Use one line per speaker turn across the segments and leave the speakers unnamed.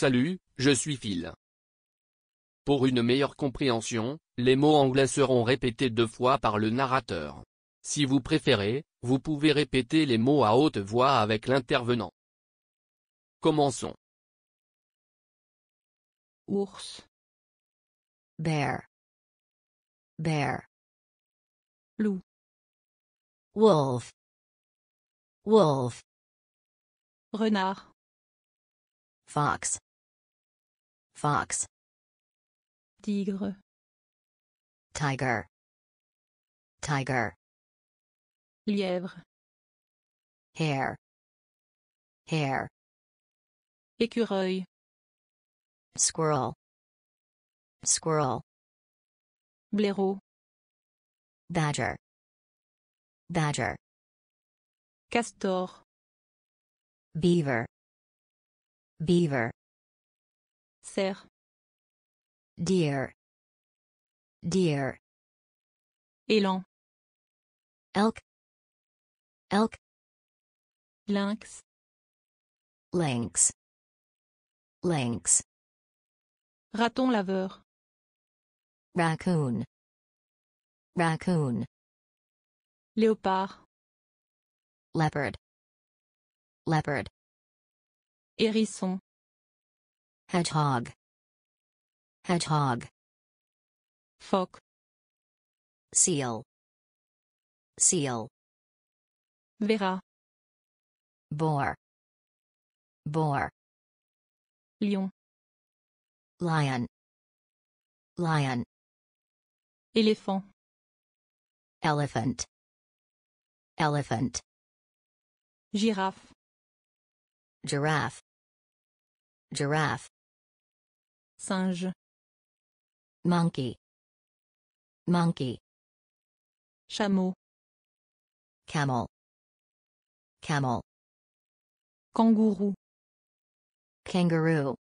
Salut, je suis Phil. Pour une meilleure compréhension, les mots anglais seront répétés deux fois par le narrateur. Si vous préférez, vous pouvez répéter les mots à haute voix avec l'intervenant. Commençons.
ours,
bear, bear,
loup,
wolf, wolf,
renard,
fox, fox,
tigre,
tiger, tiger,
lièvre,
hare, hare,
écureuil,
squirrel, squirrel,
blaireau,
badger, badger,
castor,
beaver, beaver,
cerf,
deer, deer,
élan,
elk, elk,
lynx,
lynx, lynx,
raton laveur,
raccoon, raccoon,
léopard,
leopard, leopard,
hérisson,
hedgehog, hedgehog,
phoque,
seal, seal,
verra,
boar, boar,
lion,
lion, lion,
éléphant,
elephant, elephant,
girafe,
giraffe, giraffe,
singe,
monkey, monkey,
chameau,
camel, camel,
kangourou,
kangaroo,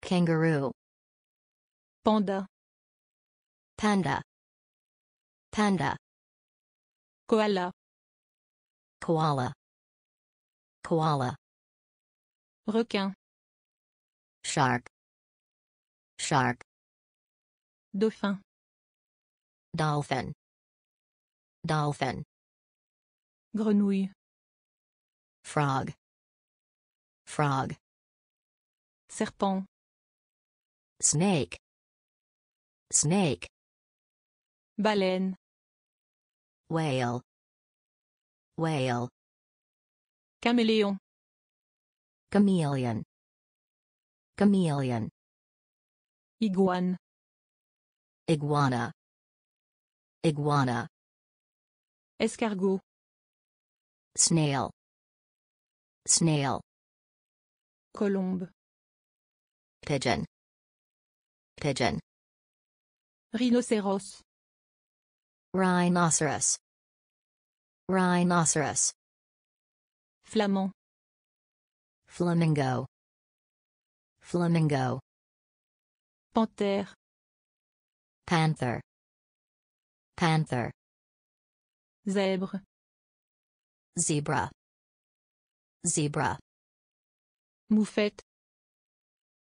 kangaroo,
panda,
panda, panda,
koala,
koala, koala,
requin,
shark, shark,
dauphin,
dolphin, dolphin,
grenouille,
frog, frog,
serpent,
snake, snake,
baleine,
whale, whale,
caméléon,
chameleon, chameleon,
iguane,
iguana, iguana,
escargot,
snail, snail,
colombe,
pigeon, pigeon,
rhinocéros,
rhinoceros, rhinoceros,
flamand,
flamingo, flamingo,
panthère,
panther, panther,
zèbre,
zebra, zebra,
moufette,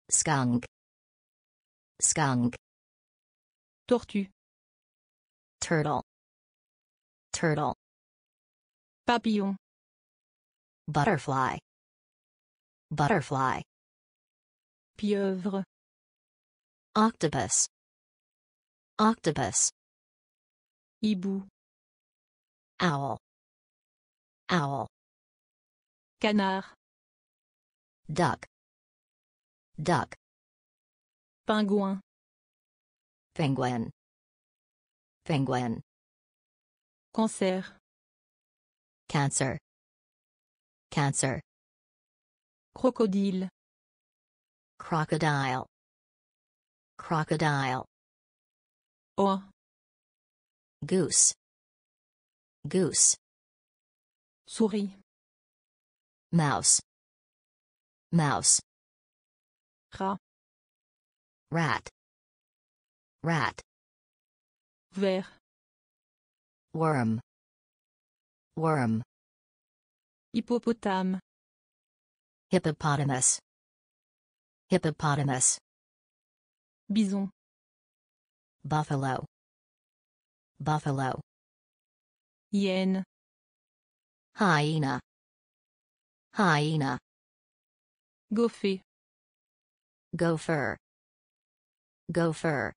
skunk, skunk,
tortue,
turtle, turtle,
papillon,
butterfly, butterfly,
pieuvre,
octopus, octopus,
hibou,
owl, owl,
canard,
duck, duck,
pingouin,
penguin, penguin,
cancer,
cancer, cancer,
crocodile,
crocodile, crocodile,
oie,
goose, goose,
souris,
mouse, mouse,
rat,
rat, rat,
ver,
worm, worm,
hippopotame,
hippopotamus, hippopotamus,
Bison.
buffalo, buffalo,
Hyène.
hyena, hyena,
Gopher.
gopher, gopher,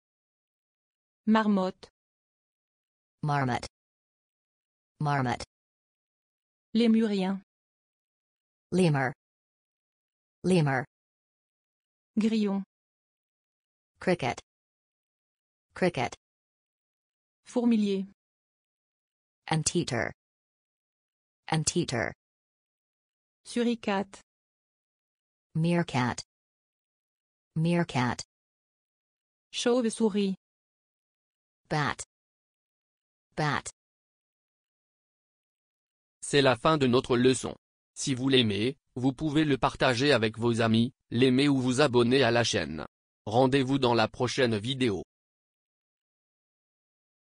Marmotte.
marmot, marmot,
Lémurien.
lemur, lemur,
Grillon.
Cricket, cricket,
Fourmilier.
anteater, anteater,
Suricate.
meerkat, meerkat,
Chauve-souris.
bat, bat.
C'est la fin de notre leçon. Si vous l'aimez, vous pouvez le partager avec vos amis, l'aimer ou vous abonner à la chaîne. Rendez-vous dans la prochaine vidéo.